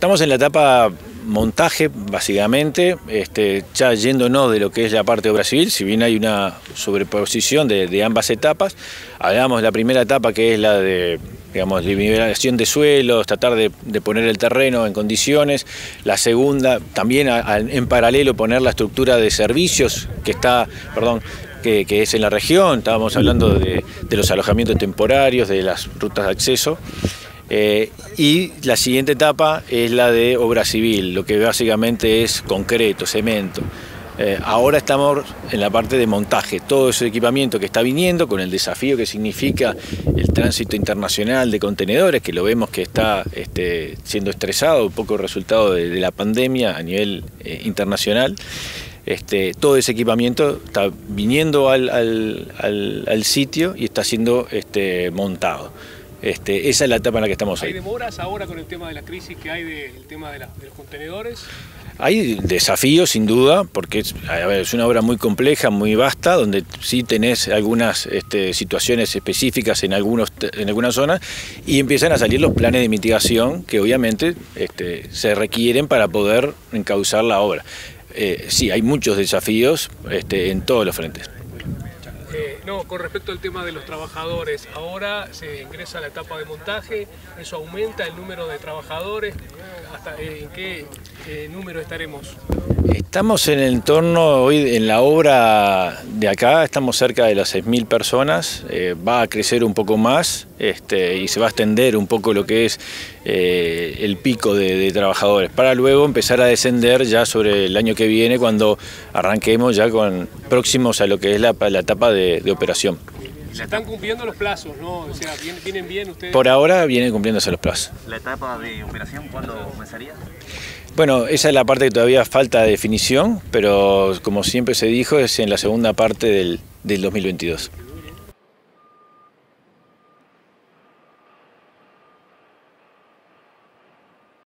Estamos en la etapa montaje, básicamente, este, ya yéndonos de lo que es la parte de obra civil, si bien hay una sobreposición de, ambas etapas, hablamos de la primera etapa que es la de digamos, liberación de suelos, tratar de, poner el terreno en condiciones. La segunda, también en paralelo poner la estructura de servicios que está, perdón, que, es en la región, estábamos hablando de, de los alojamientos temporarios, de las rutas de acceso. Eh, y la siguiente etapa es la de obra civil, lo que básicamente es concreto, cemento. Eh, ahora estamos en la parte de montaje, todo ese equipamiento que está viniendo con el desafío que significa el tránsito internacional de contenedores, que lo vemos que está este, siendo estresado, un poco resultado de, la pandemia a nivel eh, internacional. Este, todo ese equipamiento está viniendo al, sitio y está siendo este, montado. Este, esa es la etapa en la que estamos hoy. ¿Hay demoras ahora con el tema de la crisis que hay del tema de, los contenedores? Hay desafíos sin duda, porque es, es, una obra muy compleja, muy vasta, donde sí tenés algunas este, situaciones específicas en, algunos, en algunas zonas y empiezan a salir los planes de mitigación que obviamente este, se requieren para poder encauzar la obra. Eh, sí, hay muchos desafíos en todos los frentes. No, con respecto al tema de los trabajadores, ahora se ingresa a la etapa de montaje, eso aumenta el número de trabajadores, ¿hasta eh, en qué eh, número estaremos? Estamos en el entorno, hoy en la obra de acá, estamos cerca de las 6.000 personas, eh, va a crecer un poco más este, y se va a extender un poco lo que es eh, el pico de, trabajadores, para luego empezar a descender ya sobre el año que viene cuando arranquemos ya con próximos a lo que es la, etapa de, operación. Se están cumpliendo los plazos, ¿no? O sea, ¿vienen bien ustedes? Por ahora vienen cumpliéndose los plazos. ¿La etapa de operación cuándo comenzaría? Bueno, esa es la parte que todavía falta de definición, pero como siempre se dijo, es en la segunda parte del, del 2022.